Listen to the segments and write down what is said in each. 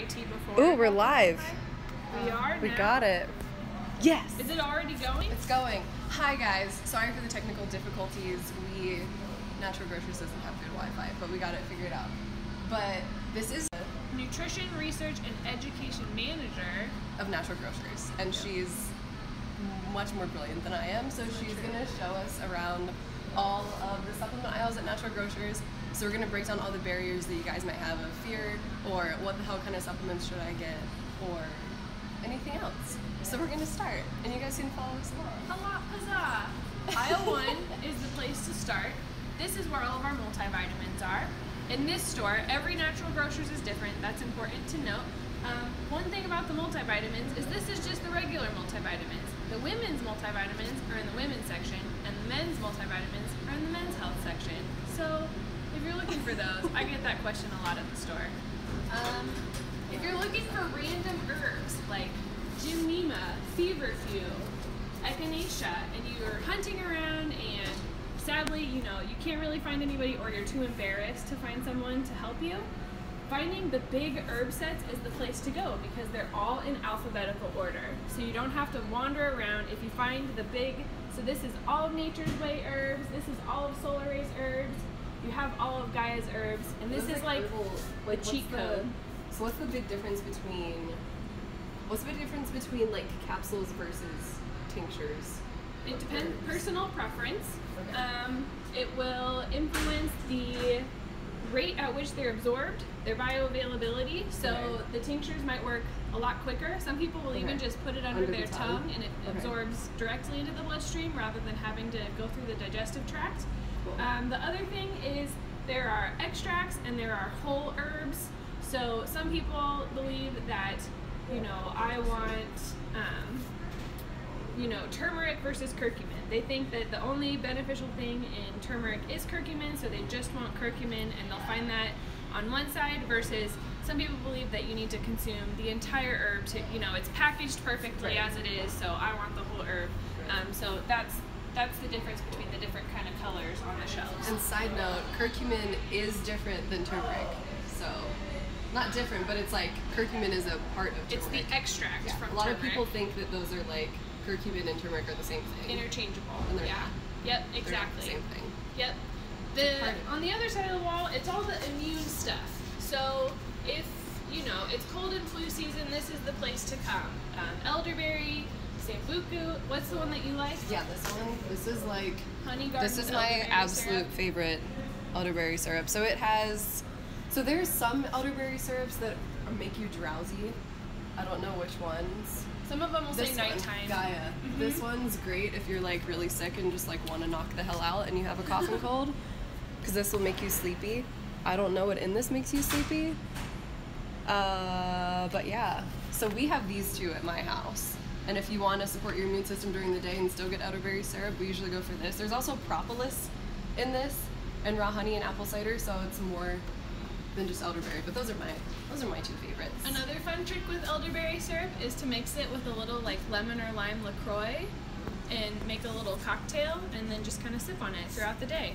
IT before. Ooh, we're live. We are. We now. got it. Yes. Is it already going? It's going. Hi guys. Sorry for the technical difficulties. We Natural Grocers doesn't have good Wi-Fi, but we got it figured out. But this is Nutrition Research and Education Manager. of Natural Grocers, and she's much more brilliant than I am. So she's gonna show us around all of the supplement aisles at Natural Grocers. So we're gonna break down all the barriers that you guys might have of fear, or what the hell kind of supplements should I get, or anything else. So we're gonna start, and you guys can follow us along. Huzzah, huzzah! Aisle one is the place to start. This is where all of our multivitamins are. In this store, every natural grocers is different. That's important to note. Um, one thing about the multivitamins is this is just the regular multivitamins. The women's multivitamins are in the women's section, and the men's multivitamins are in the men's health section. So, if you're looking for those, I get that question a lot at the store. Um, if you're looking for random herbs like Gymnema, feverfew, echinacea, and you're hunting around and sadly, you know, you can't really find anybody or you're too embarrassed to find someone to help you, finding the big herb sets is the place to go because they're all in alphabetical order. So you don't have to wander around. If you find the big, so this is all of Nature's Way herbs, this is all of Solaray's herbs, you have all of Gaia's herbs, and this is like herbal- the what's cheat the- So what's the big difference between what's the big difference between like capsules versus tinctures? It depends personal preference. Okay. Um, it will influence the rate at which they're absorbed, their bioavailability. So Okay. the tinctures might work a lot quicker. Some people will even just put it under, Under the their tongue? tongue. and it Okay. absorbs directly into the bloodstream rather than having to go through the digestive tract. Um, the other thing is there are extracts and there are whole herbs. So some people believe that, you know, I want, um, you know, turmeric versus curcumin. They think that the only beneficial thing in turmeric is curcumin, so they just want curcumin and they'll find that on one side versus some people believe that you need to consume the entire herb to, you know, it's packaged perfectly Right. as it is, so I want the whole herb. Um, so that's that's the difference between the different kind of colors on the shelves. And side note, curcumin is different than turmeric. So not different, but it's like curcumin is a part of turmeric. It's the extract Yeah. from A lot of people think that those are like curcumin and turmeric are the same thing. interchangeable. Yeah. not. Yep. Exactly. the same thing. Yep. The on the other side of the wall, it's all the immune stuff. So if you know it's cold and flu season, this is the place to come. Um, elderberry, sambuku. What's the one that you like? Yeah, this one. This is like Honey garden. This is my absolute syrup. favorite elderberry syrup. So it has, so there's some elderberry syrups that make you drowsy. I don't know which ones. Some of them will This say one, nighttime. Gaia. This one's great if you're like really sick and just like want to knock the hell out and you have a cough and cold, because this will make you sleepy. I don't know what in this makes you sleepy. Uh, but yeah. So we have these two at my house. And if you want to support your immune system during the day and still get elderberry syrup, we usually go for this. There's also propolis in this, and raw honey and apple cider, so it's more than just elderberry. But those are my those are my two favorites. Another fun trick with elderberry syrup is to mix it with a little like lemon or lime LaCroix and make a little cocktail and then just kind of sip on it throughout the day.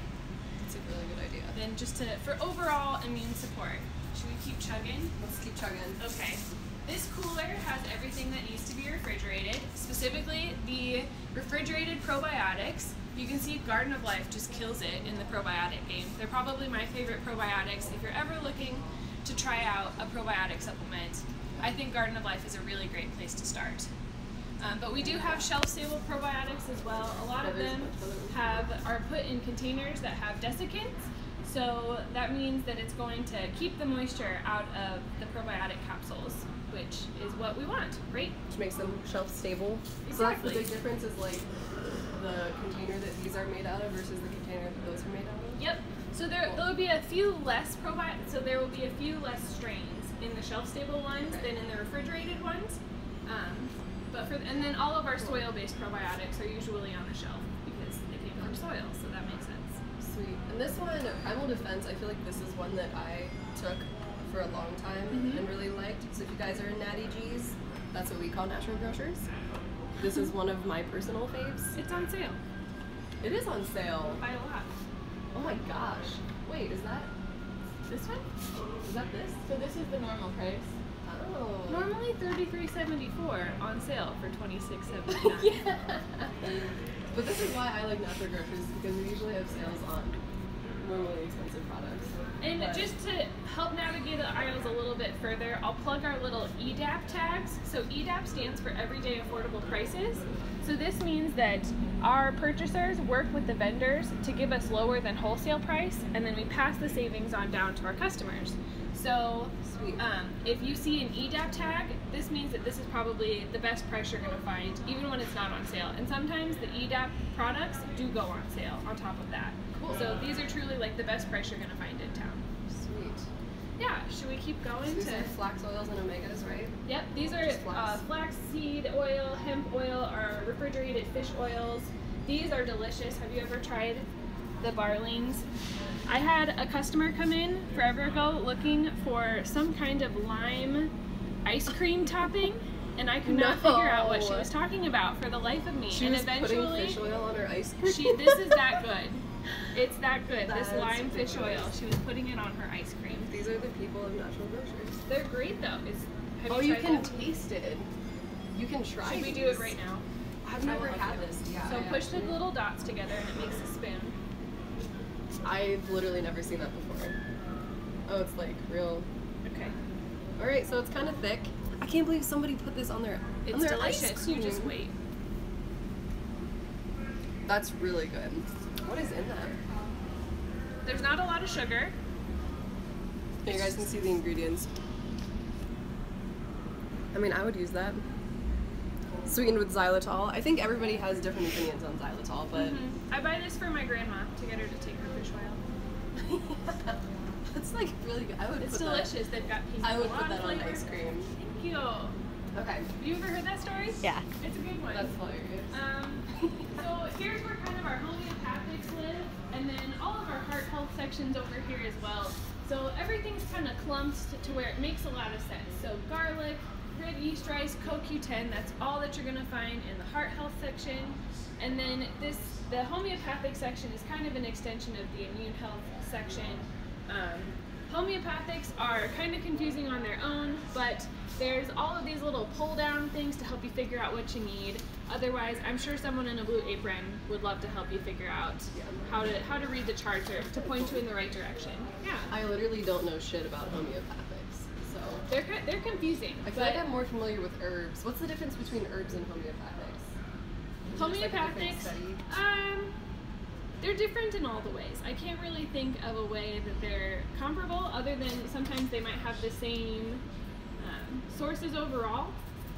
That's a really good idea. Then just to for overall immune support. Should we keep chugging? Let's keep chugging. Okay. This cooler has everything that needs to be refrigerated, specifically the refrigerated probiotics. You can see Garden of Life just kills it in the probiotic game. They're probably my favorite probiotics. If you're ever looking to try out a probiotic supplement, I think Garden of Life is a really great place to start. Um, but we do have shelf-stable probiotics as well. A lot of There is a them of them. have are put in containers that have desiccants. So that means that it's going to keep the moisture out of the probiotic capsules, which is what we want, right? which makes them shelf stable. So that's Exactly. the big difference is like the container that these are made out of versus the container that those are made out of. Yep. So there there will be a few less probiotics. So there will be a few less strains in the shelf-stable ones Okay. than in the refrigerated ones. Um, but for and then all of our soil-based probiotics are usually on the shelf because they came from soil, so that makes sense. Sweet. And this one, Primal Defense, I feel like this is one that I took for a long time Mhm. and really liked. So if you guys are in Natty G's, that's what we call natural grocers. This is one of my personal faves. It's on sale. It is on sale. Buy a lot. Oh my gosh. Wait, is that This one? is that this? So this is the normal price. Oh. Normally thirty three seventy four on sale for twenty-six seventy-nine. But this is why I like natural groceries because we usually have sales on normally expensive products. And But- just to help navigate the aisles a little bit further, I'll plug our little EDAP tags. So EDAP stands for Everyday Affordable Prices. So this means that our purchasers work with the vendors to give us lower than wholesale price, and then we pass the savings on down to our customers. So Sweet. um, if you see an EDAP tag, this means that this is probably the best price you're going to find, even when it's not on sale. And sometimes the EDAP products do go on sale on top of that. Cool. So these are truly like the best price you're going to find in town. Sweet. Yeah, should we keep going These to? are flax oils and omegas, right? Yep, these are flax. uh, flaxseed oil, hemp oil, or refrigerated fish oils. These are delicious. Have you ever tried the Barlean's? I had a customer come in forever ago looking for some kind of lime ice cream topping, and I could not figure out what she was talking about for the life of me. She and was putting eventually, fish oil on her ice cream. she this is that good. It's that good. That's this lime fish oil. She was putting it on her ice cream. These are the people of natural grocers. They're great though. Have oh, you tried can taste it. You can try. Should we do it right now? I've never had this. Yeah. So push the little dots together and it makes a spoon. I've literally never seen that before. Oh, it's like real. Okay. All right, so it's kind of thick. I can't believe somebody put this on their. It's on their ice delicious. You just wait. That's really good. What is in that? There's not a lot of sugar. Here, you guys can see the ingredients. I mean, I would use that. Sweetened with xylitol. I think everybody has different opinions on xylitol, but Mhm. I buy this for my grandma to get her to take her fish oil. it's like really good. I would It's put delicious. They've got pink That, I would put that of on ice cream. Thank you. Okay, You ever heard that story? Yeah. It's a good one. that's hilarious. Um, so here's where kind of our homeopathics live, and then all of our heart health sections over here as well. So everything's kind of clumped to, to where it makes a lot of sense. So garlic, red yeast rice, CoQ10, that's all that you're gonna find in the heart health section. And then this, the homeopathic section is kind of an extension of the immune health section. Um, homeopathics are kind of confusing on their own, but there's all of these little pull down things to help you figure out what you need. Otherwise, I'm sure someone in a blue apron would love to help you figure out how to how to read the charts or to point you in the right direction. Yeah, I literally don't know shit about homeopathics, they're ki- they're confusing. I feel like I'm more familiar with herbs. What's the difference between herbs and homeopathics? Is it like, homeopathics, um, they're different in all the ways. I can't really think of a way that they're comparable, other than sometimes they might have the same um, sources overall.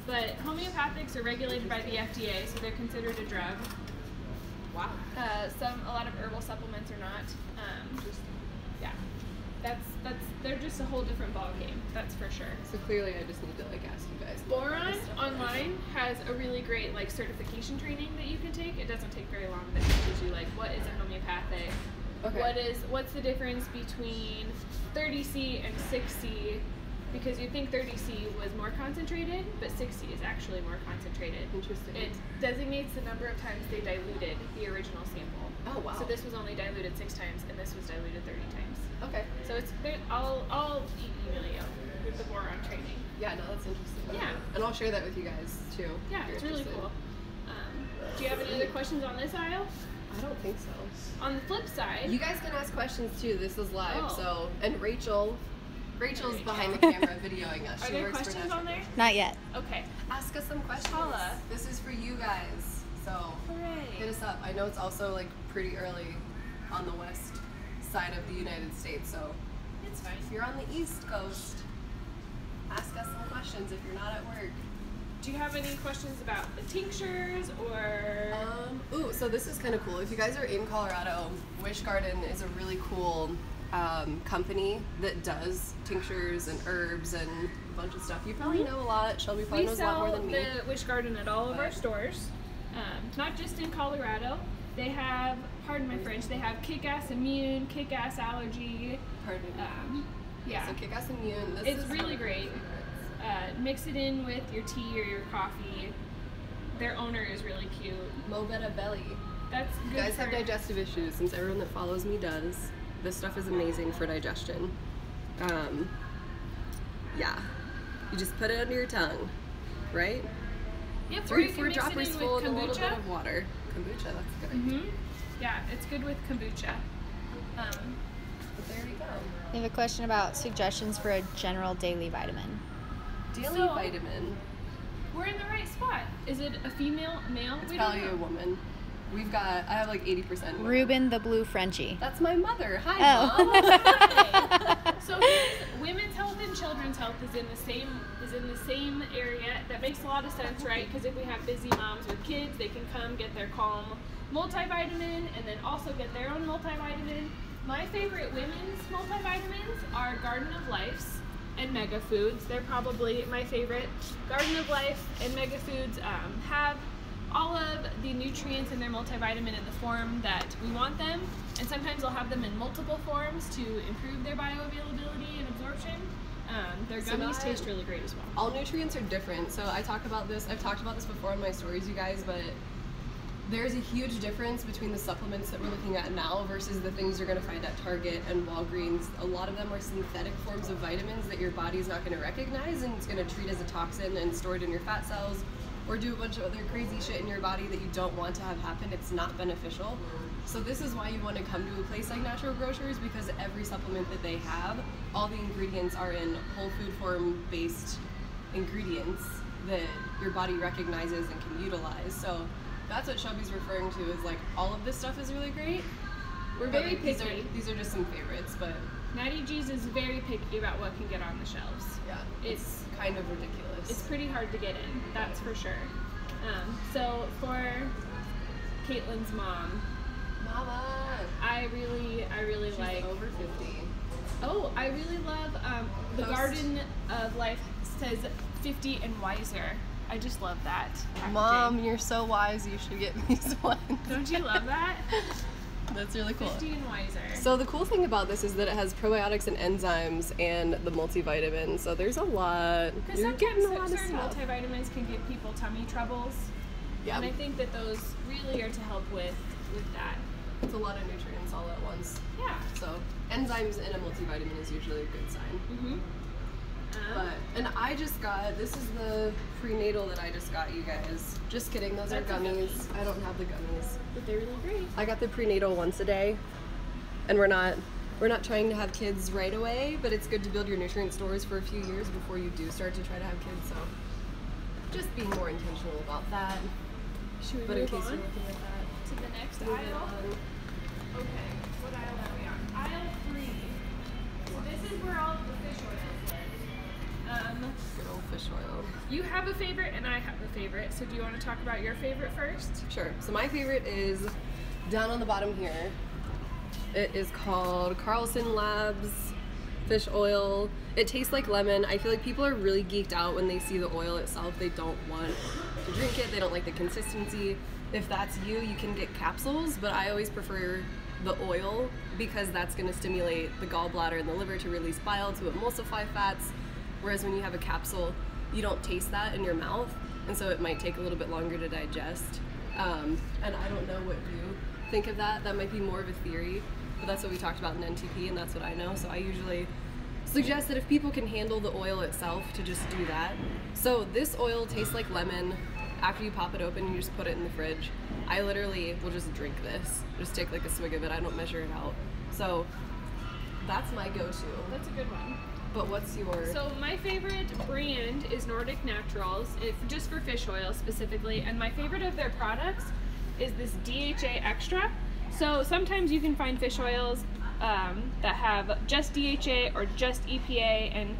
But homeopathics are regulated by the FDA, so they're considered a drug. Wow. Uh, some, a lot of herbal supplements are not. Um, yeah, that's that's they're just a whole different ball game. That's for sure. So clearly, I just need to like ask you guys. Boiron online has a really great like certification training that you can take. It doesn't take very long. That teaches you like what is a homeopathic, Okay. what is what's the difference between 30C and 6C, because you think 30C was more concentrated, but 6C is actually more concentrated. Interesting. It designates the number of times they diluted the original sample. Oh wow. So this was only diluted six times, and this was diluted 30 times. Okay. So it's there. I'll I'll email you the Boiron training. Yeah, no, that's interesting. Yeah. And I'll share that with you guys too. Yeah, if you're it's really interested. cool. Um, do you have any other questions on this aisle? I don't think so. On the flip side, You guys can ask questions too. This is live, Oh. so and Rachel, Rachel's Rachel. behind the camera videoing us. are she there works questions for on there? Not yet. Okay. Ask us some questions. Holla. This is for you guys. So hit us up. I know it's also like pretty early on the west side of the United States, so It's fine. if you're on the East Coast, ask us some questions if you're not at work. Do you have any questions about the tinctures or? Um, ooh, so this is kind of cool. If you guys are in Colorado, WishGarden is a really cool um, company that does tinctures and herbs and a bunch of stuff. You probably know a lot. Shelby probably we knows a lot more than me. We sell the WishGarden at all of our stores, um, not just in Colorado. They have, pardon my French, they have kick-ass immune, kick-ass allergy. Pardon me. Um, yeah, So kick ass immune. This It's is really of great. uh, mix it in with your tea or your coffee. Their owner is really cute. Mo Betta Belly. That's good. You guys have digestive issues, since everyone that follows me does. This stuff is amazing for digestion. Um, yeah. You just put it under your tongue, right? Yep, Three, four droppers full and a little bit of water. Kombucha, that's good. idea. hmm Yeah, it's good with kombucha. Um, But there you go. We have a question about suggestions for a general daily vitamin. Daily So- vitamin. we're in the right spot. Is it a female, male? It's we don't probably know. a woman. We've got. I have like eighty percent. Ruben the Blue Frenchie. That's my mother. Hi, Oh. mom. So women's health and children's health is in the same is in the same area. That makes a lot of sense, right? Because if we have busy moms with kids, they can come get their Calm multivitamin and then also get their own multivitamin. My favorite women's multivitamins are Garden of Life's and Mega Foods. They're probably my favorite. Garden of Life and Mega Foods um, have all of the nutrients in their multivitamin in the form that we want them, and sometimes they'll have them in multiple forms to improve their bioavailability and absorption. Um, their gummies not- taste really great as well. all nutrients are different. So I talk about this. I've talked about this before in my stories, you guys, but there's a huge difference between the supplements that we're looking at now versus the things you're going to find at Target and Walgreens. A lot of them are synthetic forms of vitamins that your body's not going to recognize and it's going to treat as a toxin and store it in your fat cells or do a bunch of other crazy shit in your body that you don't want to have happen. It's not beneficial. So this is why you want to come to a place like Natural Grocers because every supplement that they have, all the ingredients are in whole food form based ingredients that your body recognizes and can utilize. So that's what Shelby's referring to is like all of this stuff is really great. We're very these are, picky. these are just some favorites, but Natty G's is very picky about what can get on the shelves. yeah, It's kind of ridiculous. it's pretty hard to get in, that's for sure. Um, so for Caitlin's mom, Mama, I really I really she's like over 50. Oh, I really love um, the Post. Garden of Life says 50 and wiser. I just love that. packaging. Mom, you're so wise. You should get these ones. don't you love that? That's really cool. 50 and wiser. So the cool thing about this is that it has probiotics and enzymes and the multivitamin. So there's a lot. Because You're getting a lot sometimes of certain stuff. multivitamins can give people tummy troubles, Yeah, and I think that those really are to help with with that. it's a lot of nutrients all at once. Yeah. So enzymes in a multivitamin is usually a good sign. Mm-hmm. But and I just got this is the prenatal that I just got you guys. Just kidding, those That's are gummies. I don't have the gummies. but they're really great. I got the prenatal once a day, and we're not we're not trying to have kids right away, but it's good to build your nutrient stores for a few years before you do start to try to have kids. So just being more intentional about that. Should we But in move case on you're looking at that, to the next aisle? Okay, what aisle are we on? Aisle three. So this is where all the fish oils live. Um, Good old fish oil. you have a favorite and I have a favorite. So do you want to talk about your favorite first? Sure. So my favorite is down on the bottom here. It is called Carlson Labs fish oil. It tastes like lemon. I feel like people are really geeked out when they see the oil itself. They don't want to drink it. They don't like the consistency. If that's you, you can get capsules, but I always prefer the oil because that's going to stimulate the gallbladder and the liver to release bile to emulsify fats. Whereas when you have a capsule, you don't taste that in your mouth, and so it might take a little bit longer to digest. Um, and I don't know what you think of that. That might be more of a theory, but that's what we talked about in NTP, and that's what I know. So I usually suggest that if people can handle the oil itself, to just do that. So this oil tastes like lemon. After you pop it open, you just put it in the fridge. I literally will just drink this. Just take like a swig of it. I don't measure it out. So that's my go-to. That's a good one. But what's your? So my favorite brand is Nordic Naturals, it, just for fish oil specifically, and my favorite of their products is this DHA Extra. So sometimes you can find fish oils um, that have just DHA or just EPA, and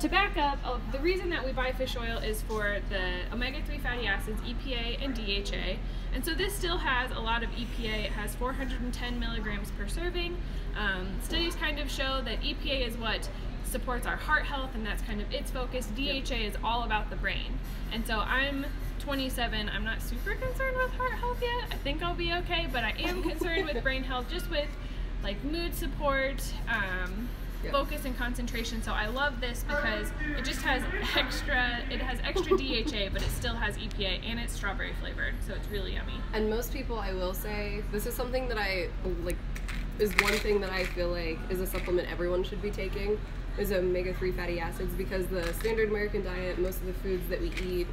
to back up, uh, the reason that we buy fish oil is for the omega-3 fatty acids, EPA and DHA. And so this still has a lot of EPA. It has 410 milligrams per serving. Um, studies kind of show that EPA is what supports our heart health, and that's kind of its focus. DHA is all about the brain. And so I'm 27. I'm not super concerned with heart health yet. I think I'll be okay, but I am concerned with brain health just with like mood support, um, focus and concentration. So I love this because it just has extra, it has extra DHA, but it still has EPA and it's strawberry flavored. So it's really yummy. And most people, I will say, this is something that I like. Is one thing that I feel like is a supplement everyone should be taking. Is omega 3 fatty acids because the standard American diet, most of the foods that we eat,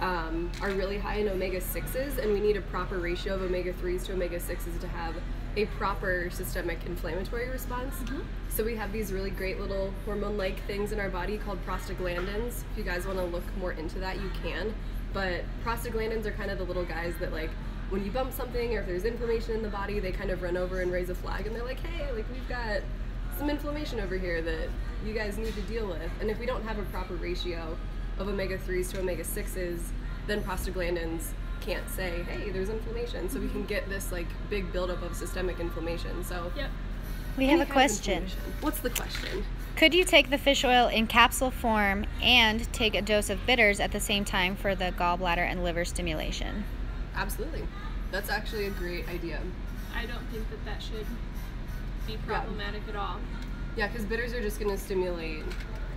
um, are really high in omega 6s, and we need a proper ratio of omega 3s to omega 6s to have a proper systemic inflammatory response. So we have these really great little hormone-like things in our body called prostaglandins. If you guys want to look more into that, you can. But prostaglandins are kind of the little guys that like when you bump something or if there's inflammation in the body, they kind of run over and raise a flag and they're like, "Hey, like we've got some inflammation over here that you guys need to deal with." And if we don't have a proper ratio of omega 3s to omega 6s, then prostaglandins can't say, "Hey, there's inflammation." So we can get this like big buildup of systemic inflammation. So Yep. We have a question. What's the question? Could you take the fish oil in capsule form and take a dose of bitters at the same time for the gallbladder and liver stimulation? Absolutely. That's actually a great idea. I don't think that that should be problematic at all. Yeah, because bitters are just going to stimulate.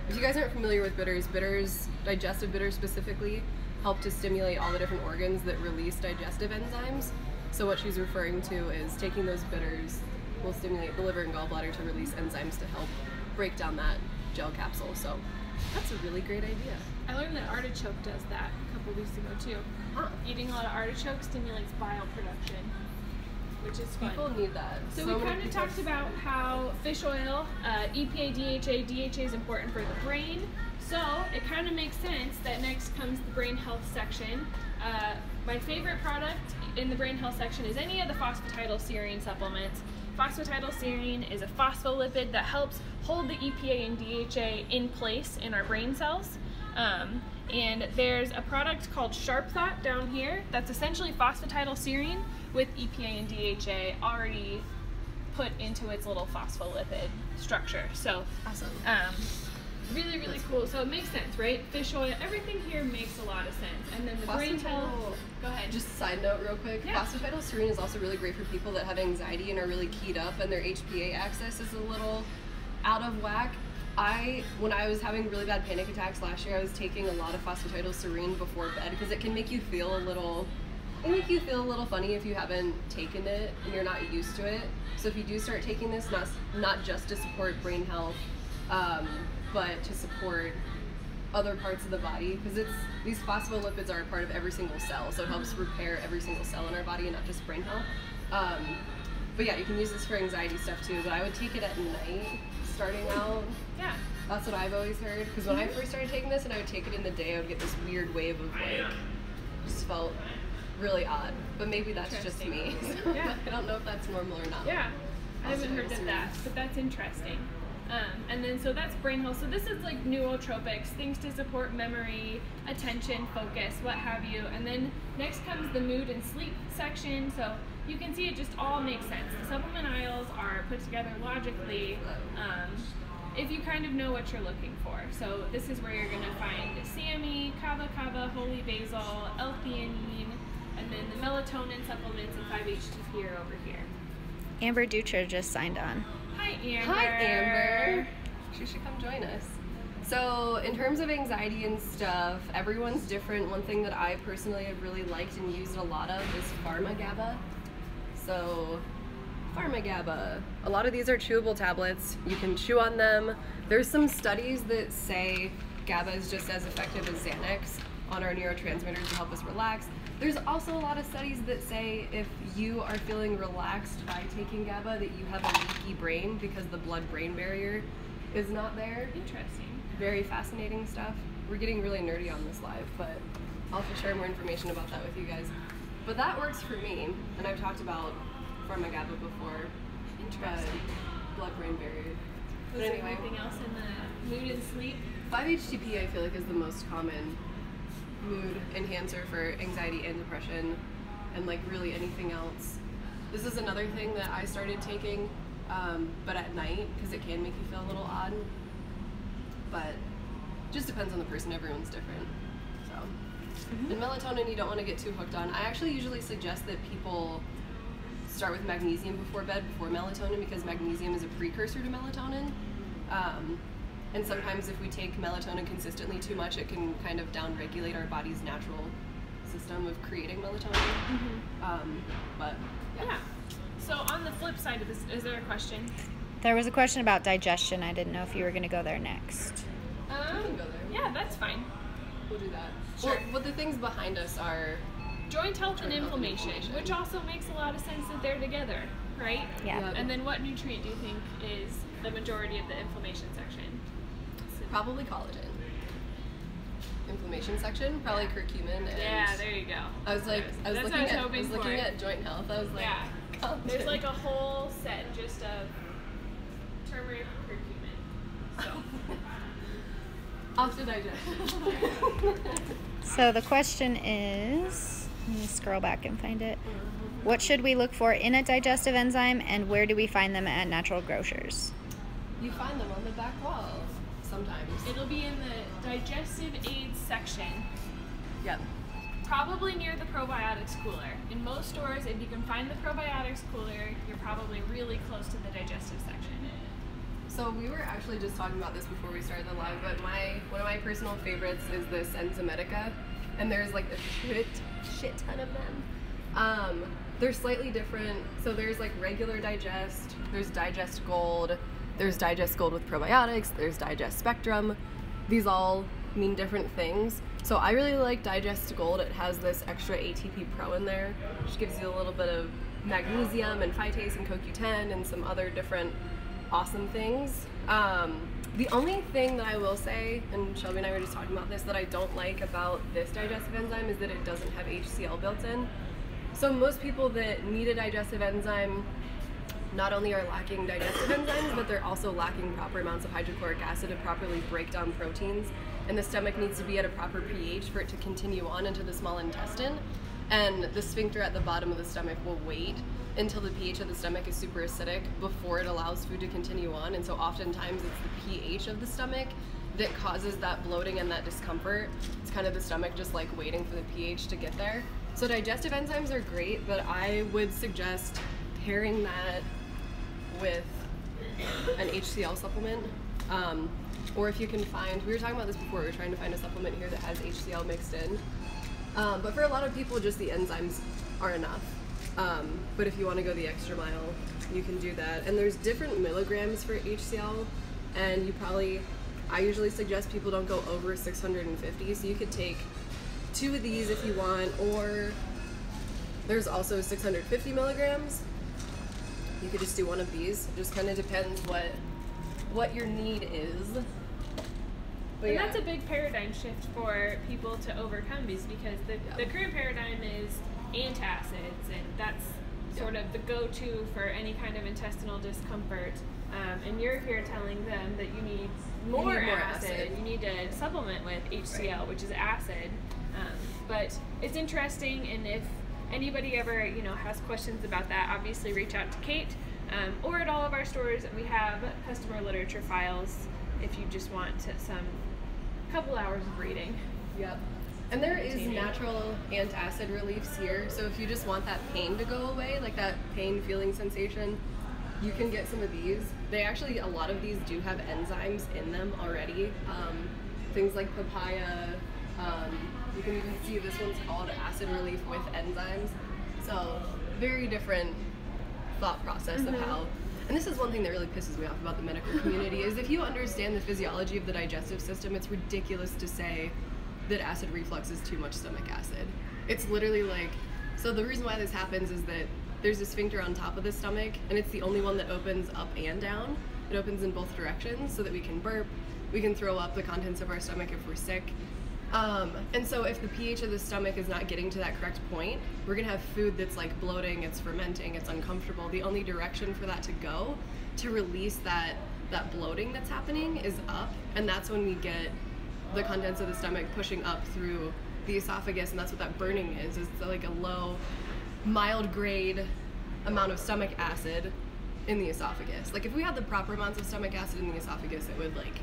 If you guys aren't familiar with bitters, bitters, digestive bitters specifically, help to stimulate all the different organs that release digestive enzymes. So what she's referring to is taking those bitters will stimulate the liver and gallbladder to release enzymes to help break down that gel capsule. So that's a really great idea. I learned that artichoke does that a couple weeks ago too. Huh. Eating a lot of artichoke stimulates bile production, which is fun. People need that. So, many we kind of talked about how fish oil, uh, EPA, DHA, DHA is important for the brain. So it kind of makes sense that next comes the brain health section. Uh, my favorite product in the brain health section is any of the phosphatidylserine supplements. Phosphatidylserine is a phospholipid that helps hold the EPA and DHA in place in our brain cells. Um, and there's a product called Sharp Thought down here that's essentially phosphatidylserine with EPA and DHA already put into its little phospholipid structure. So, Awesome. um, really, really cool. So it makes sense, right? Fish oil, everything here makes a lot of sense. And then the brain health. Go ahead. Just side note, real quick. Yeah. Phosphatidylserine is also really great for people that have anxiety and are really keyed up, and their HPA axis is a little out of whack. I, when I was having really bad panic attacks last year, I was taking a lot of phosphatidylserine before bed because it can make you feel a little, it make you feel a little funny if you haven't taken it and you're not used to it. So if you do start taking this, not not just to support brain health, um, but to support other parts of the body because it's these phospholipids are a part of every single cell so it helps repair every single cell in our body and not just brain health um, but yeah you can use this for anxiety stuff too but i would take it at night starting out yeah. that's what i've always heard because when i first started taking this and i would take it in the day i would get this weird wave of like just felt really odd but maybe that's just me Interesting. Yeah. i don't know if that's normal or not Yeah. I haven't heard of that, but that's interesting. Um, and then so that's brain health. So this is like nootropics, things to support memory, attention, focus, what have you. And then next comes the mood and sleep section. So you can see it just all makes sense. The supplement aisles are put together logically. Um, if you kind of know what you're looking for. So this is where you're gonna find SAMe, Kava Kava, Holy Basil, L-theanine, and then the melatonin supplements and 5-HTP are over here. Amber Dutra just signed on. Hi, Amber. Hi, Amber. She should come join us. So, in terms of anxiety and stuff, everyone's different. One thing that I personally have really liked and used a lot of is Pharmagaba. So, Pharmagaba. A lot of these are chewable tablets. You can chew on them. There's some studies that say GABA is just as effective as Xanax on our neurotransmitters to help us relax. There's also a lot of studies that say if you are feeling relaxed by taking GABA, that you have a leaky brain because the blood brain barrier is not there. Interesting. Very fascinating stuff. We're getting really nerdy on this live, but I'll have to share more information about that with you guys. But that works for me, and I've talked about Pharmagaba before. Interesting. Blood brain barrier. Was But there anyway, anything else in the mood and sleep? 5-HTP I feel like is the most common mood enhancer for anxiety and depression, and like really anything else. This is another thing that I started taking, um, but at night because it can make you feel a little odd. But just depends on the person. Everyone's different. So, and melatonin you don't want to get too hooked on. I actually usually suggest that people start with magnesium before bed before melatonin because magnesium is a precursor to melatonin. Um, and sometimes if we take melatonin consistently too much, it can kind of downregulate our body's natural system of creating melatonin. Um, but yeah. Yeah. So on the flip side of this, is there a question? There was a question about digestion. I didn't know if you were going to go there next. We Um, can go there. yeah, that's fine. We'll do that. Sure. Well, well, the things behind us are Joint health and Joint health and inflammation, inflammation. which also makes a lot of sense that they're together, right? Yeah. Yeah. And then what nutrient do you think is the majority of the inflammation section? Probably collagen. Inflammation section, probably curcumin. And Yeah, there you go. I was like, I was That's looking what I was at, I was looking at joint health. I was like, Yeah. collagen. There's like a whole set just of turmeric curcumin. So off to digestion. So the question is let me scroll back and find it. What should we look for in a digestive enzyme and where do we find them at natural grocers? you find them on the back wall sometimes. it'll be in the digestive aids section, Yep. probably near the probiotics cooler. In most stores, if you can find the probiotics cooler, you're probably really close to the digestive section. So we were actually just talking about this before we started the live, but my one of my personal favorites is this Enzymedica, and there's like a shit shit ton of them. Um, they're slightly different. So there's like regular Digest, there's Digest Gold, there's Digest Gold with probiotics, there's Digest Spectrum. These all mean different things. So I really like Digest Gold. It has this extra ATP Pro in there, which gives you a little bit of magnesium and phytase and CoQ10 and some other different awesome things. Um, the only thing that I will say, and Shelby and I were just talking about this, that I don't like about this digestive enzyme is that it doesn't have HCl built in. So most people that need a digestive enzyme not only are lacking digestive enzymes, but they're also lacking proper amounts of hydrochloric acid to properly break down proteins. And the stomach needs to be at a proper pH for it to continue on into the small intestine. And the sphincter at the bottom of the stomach will wait until the pH of the stomach is super acidic before it allows food to continue on. And so oftentimes it's the pH of the stomach that causes that bloating and that discomfort. It's kind of the stomach just like waiting for the pH to get there. So digestive enzymes are great, but I would suggest pairing that with an HCl supplement. Um, or if you can find, we were talking about this before, we were trying to find a supplement here that has HCl mixed in. Um, but for a lot of people, just the enzymes are enough. Um, but if you want to go the extra mile, you can do that. And there's different milligrams for HCl, and you probably, I usually suggest people don't go over 650. So you could take two of these if you want, or there's also 650 milligrams. You could just do one of these. It just kind of depends what what your need is. But and yeah. that's a big paradigm shift for people to overcome is because the, Yeah. the current paradigm is antacids and that's sort of the go-to for any kind of intestinal discomfort um, and you're here telling them that you need more, need more acid. acid. you need to supplement with HCl which is acid um, but it's interesting and if anybody ever you know has questions about that obviously reach out to Cait um, or at all of our stores And we have customer literature files if you just want to, some couple hours of reading Yep. And there is natural antacid reliefs here. So if you just want that pain to go away, like that pain feeling sensation, you can get some of these. They actually, a lot of these do have enzymes in them already. Um, things like papaya. Um, you can even see this one's called acid relief with enzymes. So very different thought process of mm-hmm. how. And this is one thing that really pisses me off about the medical community is if you understand the physiology of the digestive system, it's ridiculous to say that acid reflux is too much stomach acid. It's literally like so the reason why this happens is that there's a sphincter on top of the stomach and it's the only one that opens up and down. It opens in both directions so that we can burp, we can throw up the contents of our stomach if we're sick. Um, and so if the pH of the stomach is not getting to that correct point, we're gonna have food that's like bloating, it's fermenting, it's uncomfortable. The only direction for that to go to release that that bloating that's happening is up, and that's when we get the contents of the stomach pushing up through the esophagus, and that's what that burning is. It's like a low, mild grade amount of stomach acid in the esophagus. Like if we had the proper amounts of stomach acid in the esophagus, it would like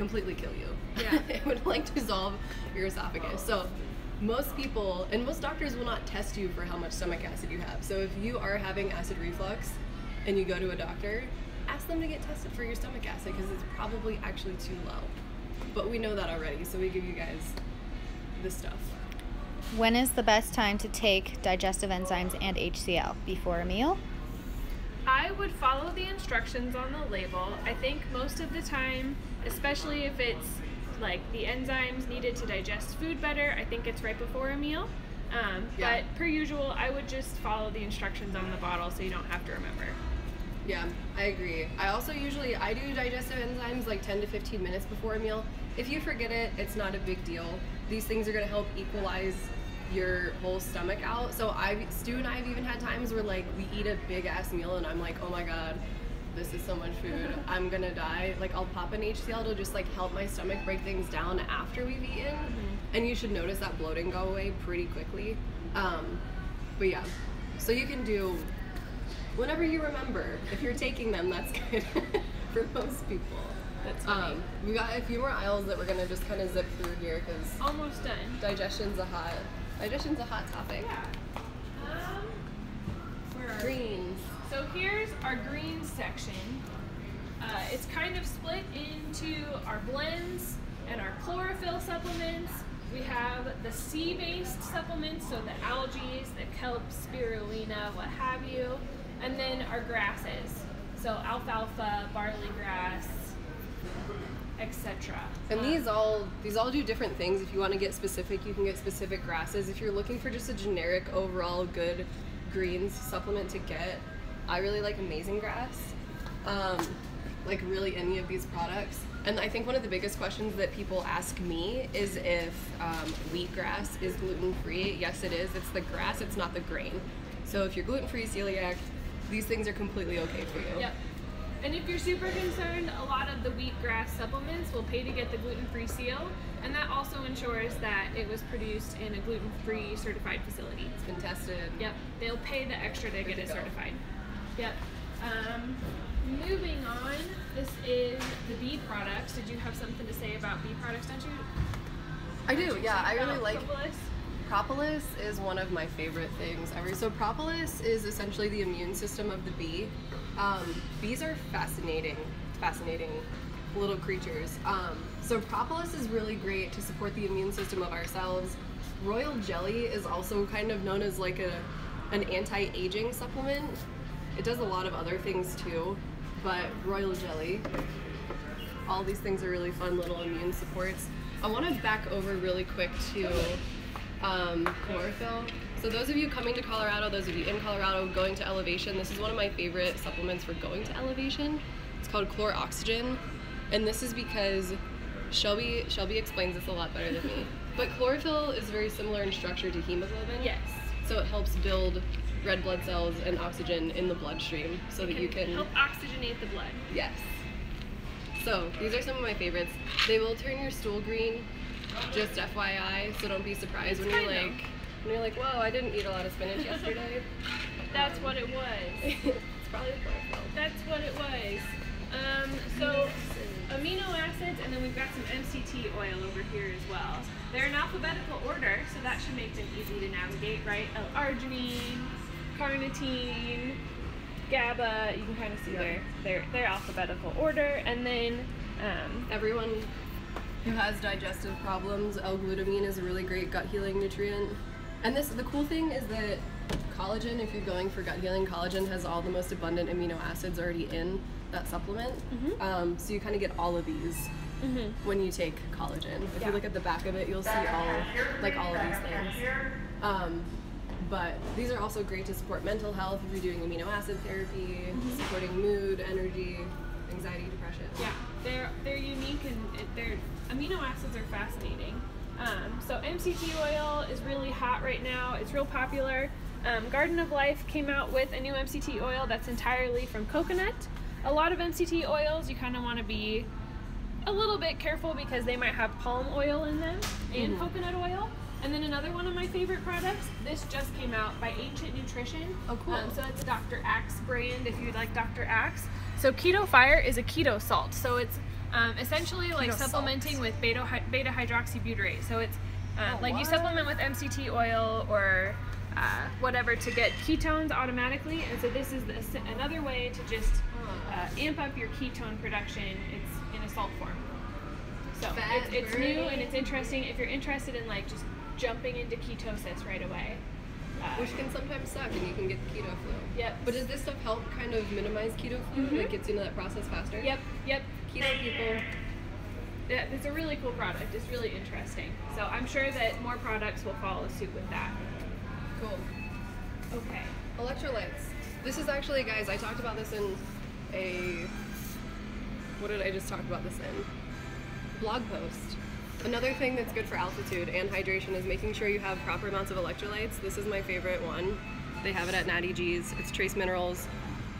completely kill you. Yeah. it would like dissolve your esophagus. So most people and most doctors will not test you for how much stomach acid you have. So if you are having acid reflux and you go to a doctor, ask them to get tested for your stomach acid because it's probably actually too low. But we know that already, so we give you guys this stuff. When is the best time to take digestive enzymes and HCl? Before a meal? I I would follow the instructions on the label. I think most of the time, especially if it's like the enzymes needed to digest food better, I think it's right before a meal. Um, Yeah. But per usual, I would just follow the instructions on the bottle so you don't have to remember. Yeah, I agree. I also usually I do digestive enzymes like 10 to 15 minutes before a meal. If you forget it, it's not a big deal. These things are gonna help equalize your whole stomach out. So I, Stu and I have even had times where like we eat a big ass meal and I'm like, oh my god, this is so much food. I'm gonna die. Like I'll pop an HCl to just like help my stomach break things down after we've eaten. And you should notice that bloating go away pretty quickly. Um, but yeah, so you can do whenever you remember. If you're taking them, that's good for most people. That's funny. Um, we got a few more aisles that we're gonna just kind of zip through here because Almost done. digestion's a hot digestion's a hot topic. Um, where are we? Greens. So here's our greens section. Uh, it's kind of split into our blends and our chlorophyll supplements. We have the sea-based supplements, so the algae, the kelp, spirulina, what have you, and then our grasses, so alfalfa, barley grass, etc. And these all these all do different things. If you want to get specific, you can get specific grasses. If you're looking for just a generic overall good greens supplement to get, I really like Amazing Grass. Um, like really any of these products. And I think one of the biggest questions that people ask me is if um, wheatgrass is gluten free. Yes, it is. It's the grass. It's not the grain. So if you're gluten free, celiac, these things are completely okay for you. Yep. And if you're super concerned, a lot of the wheatgrass supplements will pay to get the gluten-free seal, and that also ensures that it was produced in a gluten-free certified facility. It's been tested. Yep, they'll pay the extra to Good get to it go. certified. Yep. Um, moving on, this is the bee products. Did you have something to say about bee products, don't you? I you Yeah, I really like propolis? Propolis is one of my favorite things ever. So propolis is essentially the immune system of the bee. Um, bees are fascinating, fascinating little creatures. Um, so propolis is really great to support the immune system of ourselves. Royal jelly is also kind of known as like a an anti-aging supplement. It does a lot of other things too, but royal jelly all these things are really fun little immune supports. I want to back over really quick to um, chlorophyll. So those of you coming to Colorado, those of you in Colorado going to elevation, this is one of my favorite supplements for going to elevation. It's called chloroxygen, and this is because Shelby Shelby explains this a lot better than me. But chlorophyll is very similar in structure to hemoglobin. Yes. So it helps build red blood cells and oxygen in the bloodstream so that you can help oxygenate the blood. Yes. So these are some of my favorites. They will turn your stool green, just FYI. So don't be surprised when you're like, when you're like, whoa, I didn't eat a lot of spinach yesterday. That's what it was. it's probably the chlorophyll. That's what it was. Um, so amino acids, and then we've got some MCT oil over here as well. They're in alphabetical order, so that should make them easy to navigate, right? L-arginine, carnitine, GABA. You can kind of see Yep. their their their alphabetical order, and then um, Everyone who has digestive problems, L-glutamine is a really great gut healing nutrient. And this, the cool thing is that collagen, if you're going for gut healing, collagen has all the most abundant amino acids already in that supplement. Mm-hmm. Um, so you kind of get all of these when you take collagen. If Yeah. you look at the back of it, you'll see all like all of these things. Um, but these are also great to support mental health if you're doing amino acid therapy, supporting mood, energy, anxiety, depression. Yeah, they're they're unique and their amino acids are fascinating. Um, so MCT oil is really hot right now. It's real popular. Um, Garden of Life came out with a new MCT oil that's entirely from coconut. A lot of MCT oils you kind of want to be a little bit careful because they might have palm oil in them and coconut oil. And then another one of my favorite products, this just came out by Ancient Nutrition. Oh, cool. Um, so it's a Dr. Axe brand if you like Dr. Axe. So Keto Fire is a keto salt. So it's um, essentially like Keto salt. supplementing with beta, beta hydroxybutyrate. So it's uh, Oh, like you supplement with MCT oil or uh, whatever to get ketones automatically. And so this is the, another way to just uh, amp up your ketone production. It's it's, it's new and it's interesting if you're interested in like just jumping into ketosis right away. Uh, Which can sometimes suck, and you can get the keto flu. Yep. But does this stuff help kind of minimize keto flu? Mhm. Like gets you into that process faster? Yep, yep. Keto people. Yeah, it's a really cool product. It's really interesting. So I'm sure that more products will follow suit with that. Cool. Okay. Electrolytes. This is actually, guys, I talked about this in a. What did I just talk about this in? Blog post. Another thing that's good for altitude and hydration is making sure you have proper amounts of electrolytes. This is my favorite one. They have it at Natty G's. It's trace minerals,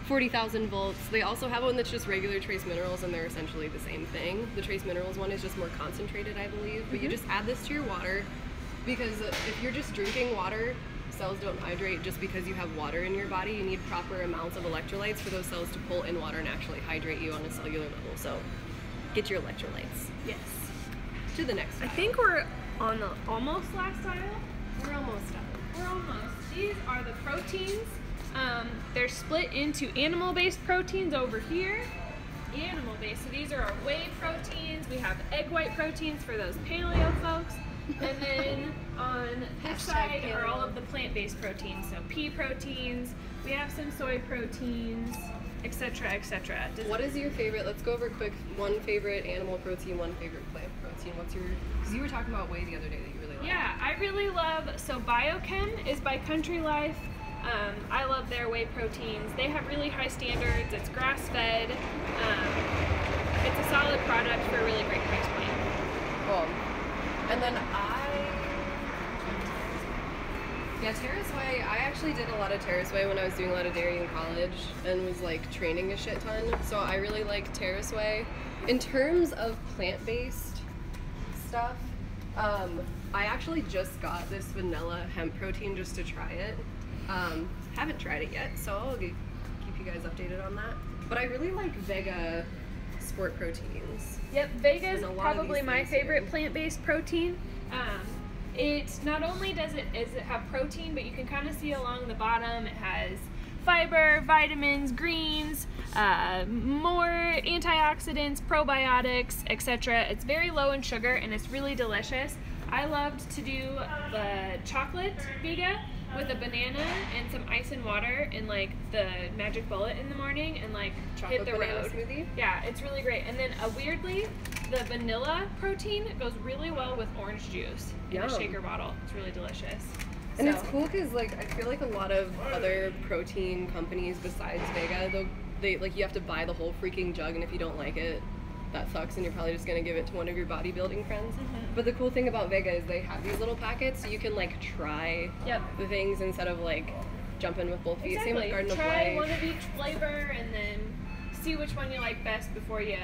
40,000 volts. They also have one that's just regular trace minerals, and they're essentially the same thing. The trace minerals one is just more concentrated, I believe. But you mm-hmm. just add this to your water because if you're just drinking water, cells don't hydrate just because you have water in your body. You need proper amounts of electrolytes for those cells to pull in water and actually hydrate you on a cellular level. So get your electrolytes. Yes. To the next I aisle. think we're on the almost last aisle. we're almost done. We're almost. These are the proteins. Um, they're split into animal-based proteins over here. Animal-based. So these are our whey proteins. We have egg white proteins for those paleo folks. And then on this side are all of the plant-based proteins. So pea proteins. We have some soy proteins, etc., etc. What is your favorite? Let's go over quick. One favorite animal protein, one favorite plant protein. What's your? Because you were talking about whey the other day that you really like. Yeah, I really love. So Biochem is by Country Life. Um, I love their whey proteins. They have really high standards. It's grass fed. Um, it's a solid product for a really great price point. Cool. And then I. Yeah, Tera's Whey. I actually did a lot of Tera's Whey when I was doing a lot of dairy in college and was like training a shit ton. So I really like Tera's Whey. In terms of plant based stuff, um, I actually just got this vanilla hemp protein just to try it. Um, haven't tried it yet, so I'll keep you guys updated on that. But I really like Vega sport proteins. Yep, Vega is And a lot of probably my favorite plant-based protein. Um, it not only does it is it have protein, but you can kind of see along the bottom it has fiber, vitamins, greens, uh, more antioxidants, probiotics, etc. It's very low in sugar and it's really delicious. I loved to do the chocolate Vega with a banana and some ice and water and like the magic bullet in the morning and like Chocolate hit the road. smoothie? Yeah, it's really great. And then uh, weirdly, the vanilla protein goes really well with orange juice in a shaker bottle. It's really delicious. And it's cool because like I feel like a lot of other protein companies besides Vega, they'll, they like you have to buy the whole freaking jug, and if you don't like it, that sucks, and you're probably just gonna give it to one of your bodybuilding friends. Mm-hmm. But the cool thing about Vega is they have these little packets, so you can like try Yep. the things instead of like jumping with both feet. Same with Exactly. Garden of Try one of each flavor and then see which one you like best before you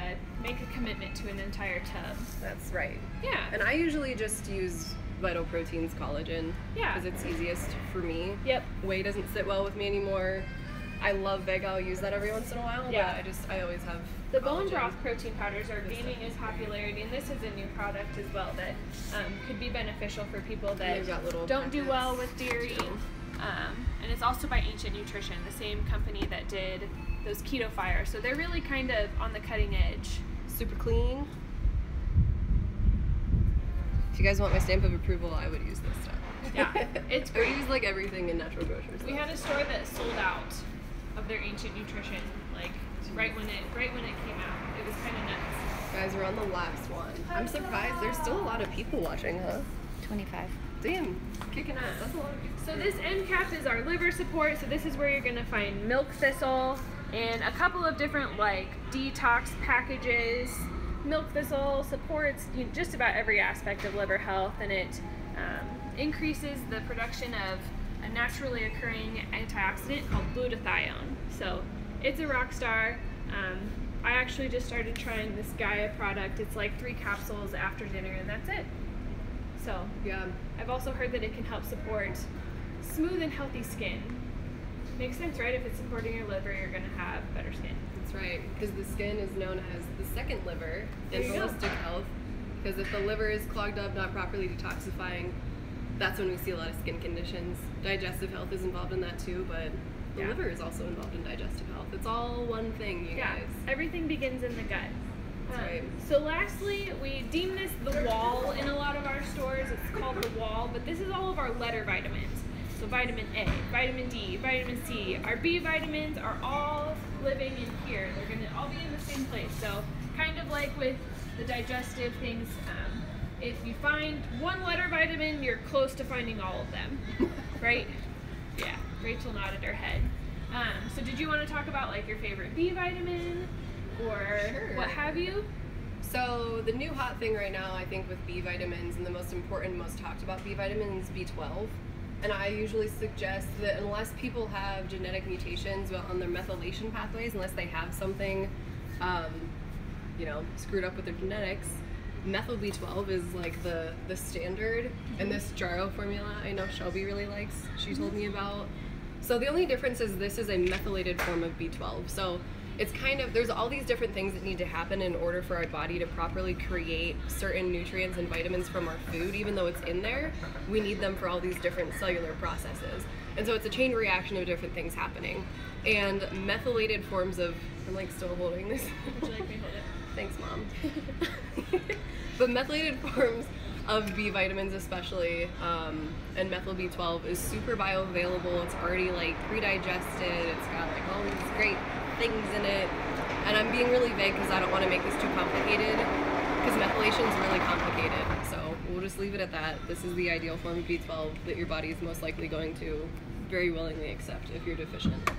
make a commitment to an entire tub. That's right. Yeah. And I usually just use Vital Proteins collagen Yeah. because it's easiest for me. Yep. Whey doesn't sit well with me anymore. I love Vega. I'll use that every once in a while. Yeah. But I just I always have The bone broth protein powders are gaining in popularity, and this is a new product as well that um, could be beneficial for people that don't do well with dairy. Um, and it's also by Ancient Nutrition, the same company that did those keto fires. So they're really kind of on the cutting edge. Super clean. If you guys want my stamp of approval, I would use this stuff. Yeah, it's great. I use like everything in natural grocers. We had a store that sold out of their Ancient Nutrition, like right when it right when it came out. It was kind of nuts. Guys, we're on the last one. I'm surprised. There's still a lot of people watching, huh? 25. Damn, kicking ass. That's a lot of people. So this end cap is our liver support. So this is where you're gonna find milk thistle and a couple of different like detox packages. Milk thistle supports you know, just about every aspect of liver health, and it um, increases the production of a naturally occurring antioxidant called glutathione. So it's a rock star. Um, I actually just started trying this Gaia product. It's like three capsules after dinner, and that's it. So Yeah. I've also heard that it can help support smooth and healthy skin. Makes sense, right? If it's supporting your liver, you're gonna have better skin. That's right, because the skin is known as the second liver There in you go. holistic health. Because if the liver is clogged up, not properly detoxifying, that's when we see a lot of skin conditions. Digestive health is involved in that too, but the Yeah. liver is also involved in digestive health. It's all one thing, you Yeah, guys. everything begins in the gut. That's Um, right. So lastly, we deem this the wall in a lot of our stores. It's called the wall, but this is all of our letter vitamins. So vitamin A, vitamin D, vitamin C. Our B vitamins are all living in here. They're gonna all be in the same place. So kind of like with the digestive things, um, if you find one letter vitamin, you're close to finding all of them, right? Yeah. Rachel nodded her head. Um, so did you want to talk about like your favorite B vitamin or Sure. what have you? So the new hot thing right now, I think, with B vitamins and the most important, most talked about B vitamins, B12. And I usually suggest that unless people have genetic mutations on their methylation pathways, unless they have something, um, you know, screwed up with their genetics, methyl B12 is like the the standard. And this Jarrow formula, I know Shelby really likes. She told me about. So the only difference is this is a methylated form of B12. So it's kind of there's all these different things that need to happen in order for our body to properly create certain nutrients and vitamins from our food even though it's in there we need them for all these different cellular processes and so it's a chain reaction of different things happening and methylated forms of i'm like still holding this Would you like me to hold it? Thanks, mom. but methylated forms of B vitamins, especially, um, and methyl B12 is super bioavailable. It's already like pre-digested. It's got like all these great things in it. And I'm being really vague because I don't want to make this too complicated. Because methylation is really complicated. So we'll just leave it at that. This is the ideal form of B12 that your body is most likely going to very willingly accept if you're deficient.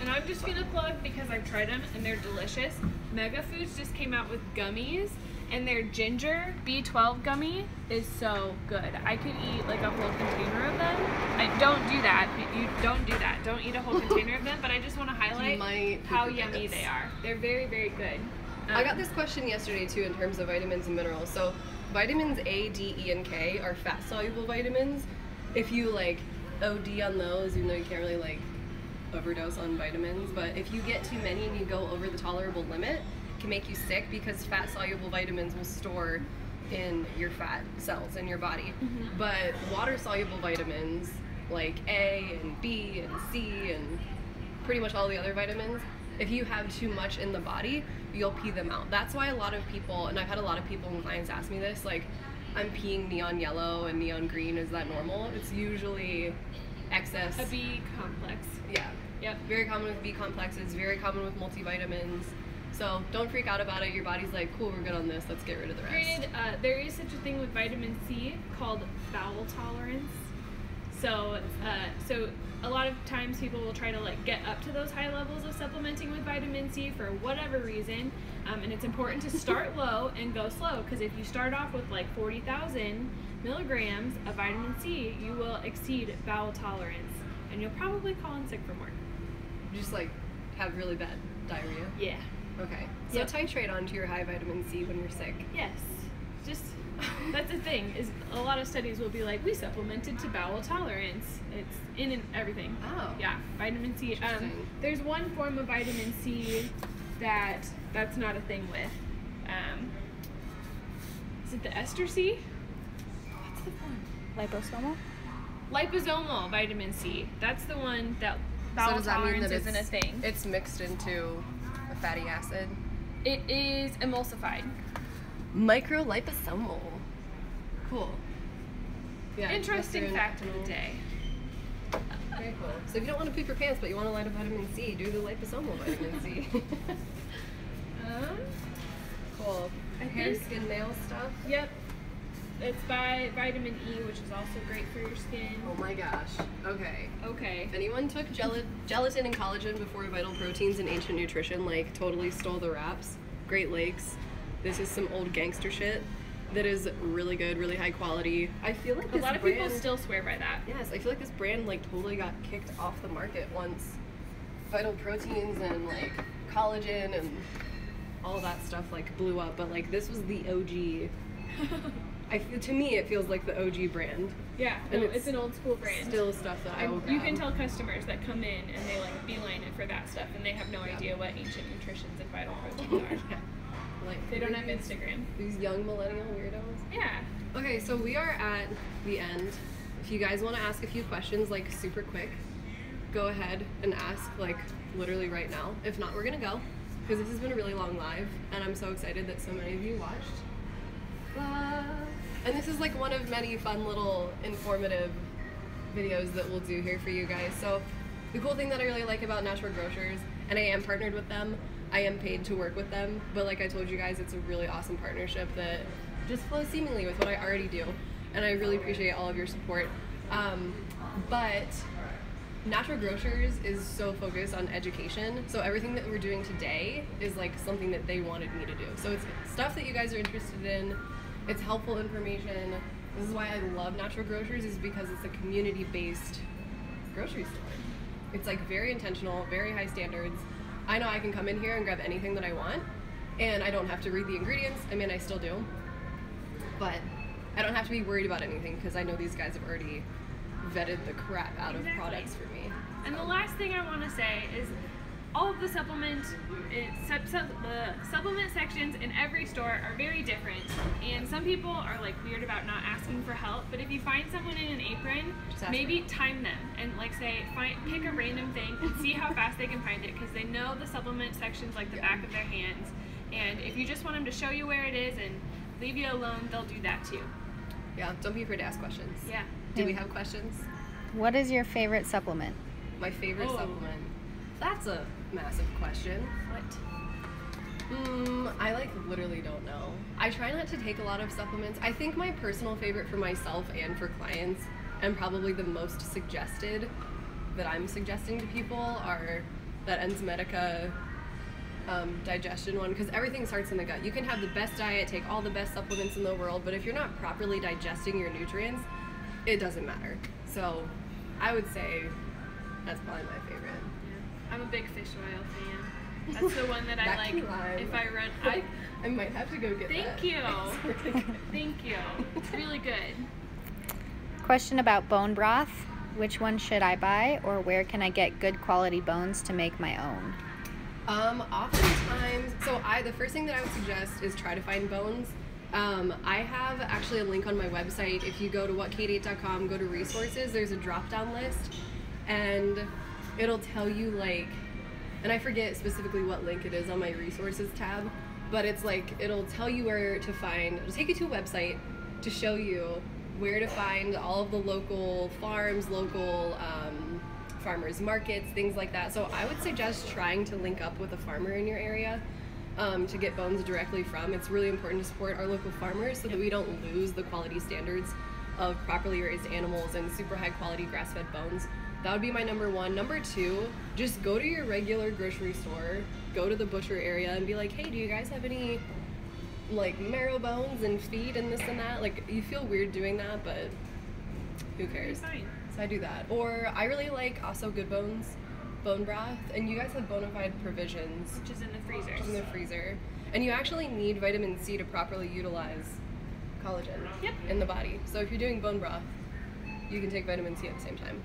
And I'm just gonna plug because I've tried them and they're delicious. Mega Foods just came out with gummies, and their ginger B12 gummy is so good. I could eat like a whole container of them. I don't do that. You don't do that. Don't eat a whole container of them. But I just want to highlight how yummy they are. They're very, very good. I Um, got this question yesterday too in terms of vitamins and minerals. So vitamins A, D, E, and K are fat soluble vitamins. If you like OD on those, even though you can't really like overdose on vitamins, but if you get too many and you go over the tolerable limit, it can make you sick because fat soluble vitamins will store in your fat cells in your body. Mm-hmm. But water soluble vitamins like A and B and C and pretty much all the other vitamins, if you have too much in the body, you'll pee them out. That's why a lot of people, and I've had a lot of people and clients ask me this, like, I'm peeing neon yellow and neon green, is that normal? It's usually excess. a B complex. Yeah. Yep. Very common with B complexes, very common with multivitamins. So don't freak out about it. Your body's like, cool, we're good on this. Let's get rid of the rest. Granted, uh, there is such a thing with vitamin C called bowel tolerance. So, uh, so a lot of times people will try to like get up to those high levels of supplementing with vitamin C for whatever reason, um, and it's important to start low and go slow because if you start off with like forty thousand milligrams of vitamin C, you will exceed bowel tolerance, and you'll probably call in sick from work. Just like have really bad diarrhea. Yeah. Okay. So Yep. titrate onto your high vitamin C when you're sick. Yes. Just that's the thing is a lot of studies will be like we supplemented to bowel tolerance. It's in and everything. Oh. Yeah, vitamin C. Um, there's one form of vitamin C that that's not a thing with. Um, is it the ester C? What's the form? Liposomal? Liposomal vitamin C. That's the one that So bowel does that tolerance that isn't a thing. it's mixed into a fatty acid? It is emulsified. Microliposomal. Cool. Yeah. Interesting fact of the day. Very cool. So if you don't want to poop your pants, but you want a lot of vitamin C, do the liposomal vitamin C. Um, cool. I Hair, think- skin, nail stuff. Yep. It's by vitamin E, which is also great for your skin. Oh my gosh. Okay. Okay. If anyone took gel- gelatin and collagen before vital proteins and ancient nutrition, like totally stole the raps. Great Lakes. This is some old gangster shit that is really good, really high quality. I feel like A lot of brand, people still swear by that. Yes, I feel like this brand like totally got kicked off the market once vital proteins and like collagen and all that stuff like blew up. But like this was the OG. I feel, to me it feels like the OG brand. Yeah, And no, it's it's, an old school brand. Still stuff that I will And you can tell customers that come in and they like beeline it for that stuff, and they have no idea what ancient nutritions and vital proteins are. yeah. Like They don't have Instagram. These young millennial weirdos. Yeah. Okay, so we are at the end. If you guys want to ask a few questions, like super quick, go ahead and ask, like literally right now. If not, we're gonna go because this has been a really long live, and I'm so excited that so many of you watched. Love. And this is like one of many fun little informative videos that we'll do here for you guys. So the cool thing that I really like about Natural Grocers, and I am partnered with them, I am paid to work with them, but like I told you guys, it's a really awesome partnership that just flows seamlessly with what I already do, and I really appreciate all of your support. Um, but Natural Grocers is so focused on education, so everything that we're doing today is like something that they wanted me to do. So it's stuff that you guys are interested in. It's helpful information. This is why I love Natural Grocers is because it's a community-based grocery store. It's like very intentional, very high standards. I know I can come in here and grab anything that I want, and I don't have to read the ingredients. I mean, I still do, but I don't have to be worried about anything because I know these guys have already vetted the crap out of products for me. And the last thing I want to say is all of the supplement sub, sub, the supplement sections in every store are very different and some people are like weird about not asking for help but if you find someone in an apron maybe time them and like say find pick a random thing and see how fast they can find it because they know the supplement sections like the back of their hands and if you just want them to show you where it is and leave you alone they'll do that too Yeah, don't be afraid to ask questions. yeah Do we have questions? What is your favorite supplement? My favorite Oh. supplement. That's a massive question. what Mm, I like literally don't know. I try not to take a lot of supplements. I think my personal favorite for myself and for clients, and probably the most suggested that I'm suggesting to people, are that Enzymedica um, digestion one because everything starts in the gut. You can have the best diet, take all the best supplements in the world, but if you're not properly digesting your nutrients, it doesn't matter. So I would say that's probably my favorite. I'm a big fish oil fan that's the one that i like key if i run i I might have to go get that. Thank that. you. It's really. Thank you. It's really good. Question about bone broth. Which one should I buy, or where can I get good quality bones to make my own? Um, oftentimes, so I the first thing that I would suggest is try to find bones. Um, I have actually a link on my website. If you go to whatcaitate.com, go to resources, there's a drop down list, and it'll tell you like, and I forget specifically what link it is on my resources tab, but it's like it'll tell you where to find. It'll take you to a website to show you where to find all of the local farms, local um, farmers markets, things like that. So I would suggest trying to link up with a farmer in your area um, to get bones directly from. It's really important to support our local farmers so that we don't lose the quality standards of properly raised animals and super high quality grass fed bones. That would be my number one. Number two, just go to your regular grocery store, go to the butcher area and be like, hey, do you guys have any like marrow bones and feet and this and that? Like, you feel weird doing that, but who cares? Fine. So I do that. Or I really like also Good Bones bone broth, and you guys have Bonafide provisions Which is in the freezer. in the freezer. And you actually need vitamin C to properly utilize collagen Yep. in the body. So if you're doing bone broth, you can take vitamin C at the same time.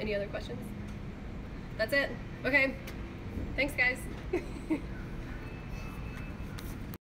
Any other questions? That's it. Okay. Thanks, guys.